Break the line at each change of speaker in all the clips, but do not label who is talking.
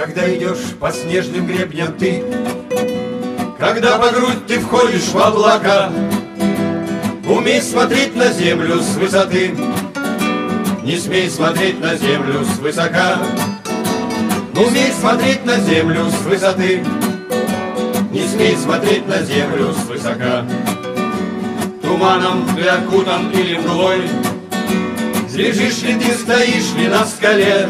Когда идешь по снежным гребням ты, Когда по грудь ты входишь в облака, Умей смотреть на землю с высоты, Не смей смотреть на землю с высока. Умей смотреть на землю с высоты, Не смей смотреть на землю с высока. Туманом ты окутан или мглой, Лежишь ли ты, стоишь ли на скале,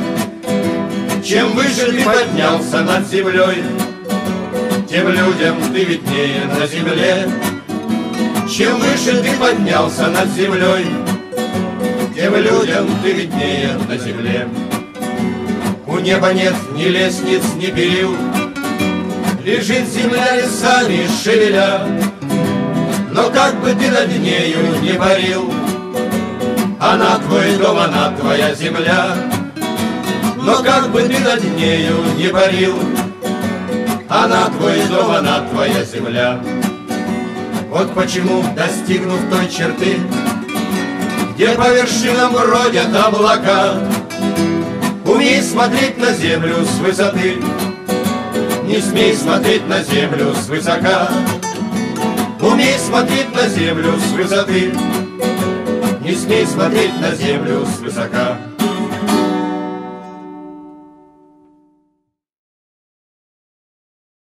Чем выше ты поднялся над землей, Тем людям ты виднее на земле. Чем выше ты поднялся над землей, Тем людям ты виднее на земле. У неба нет ни лестниц, ни перил, Лежит земля лесами шевеля, Но как бы ты над нею не парил, Она твой дом, она твоя земля, Но как бы ты над нею не парил, Она твой дом, она твоя земля. Вот почему, достигнув той черты, Где по вершинам бродят облака, Умей смотреть на землю с высоты, Не смей смотреть на землю с высока. Умей смотреть на землю с высоты, Не смей смотреть на землю с высока.